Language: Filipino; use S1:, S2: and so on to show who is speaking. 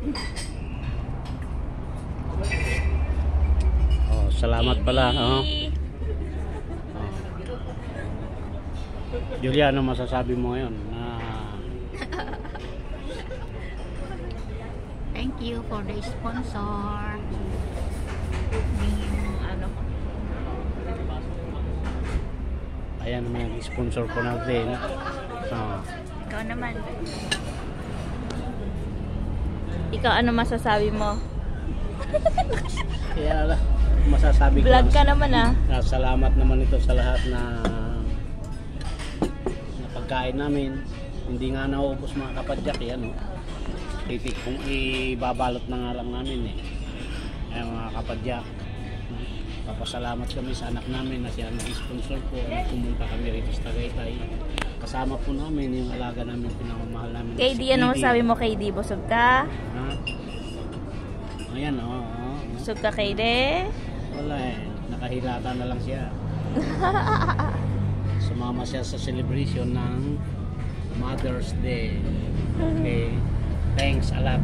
S1: Oh, salamat pala. Oh. Oh. Julia, ano masasabi mo ngayon? Na
S2: Thank you for the sponsor.
S1: Ayan naman yung sponsor ko natin. Oh.
S2: ikaw naman. Ikaw ano masasabi mo?
S1: Kaya masasabi ko
S2: Vlog ka naman ah.
S1: na salamat naman ito sa lahat na na pagkain namin. Hindi nga naubos mga kapadyak yan. Oh. Titik kung ibabalot na nga lang namin eh. Ay mga kapadyak. Papasalamat kami sa anak namin na siya nag-sponsor po. At pumunta kami rito sa Tagaytay. Kasama po namin yung alaga namin pinamamahal namin. na
S2: KD,
S1: si
S2: ano
S1: Bibi.
S2: sabi mo KD? Busog ka?
S1: Ha? Ayan, oo. Oh, oh,
S2: Busog ka KD?
S1: Wala eh. Nakahilata na lang siya. Sumama siya sa celebration ng Mother's Day. Okay. Thanks a lot.